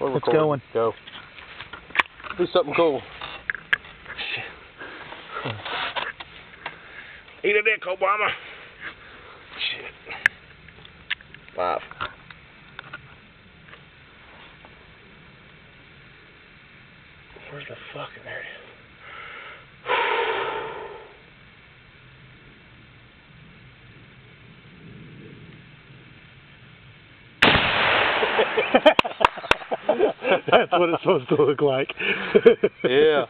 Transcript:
We're It's recording. going. Go. Do something cool. Shit. Eat a dick, Obama. Shit. Five. Where's the fucking there it is. That's what it's supposed to look like. Yeah.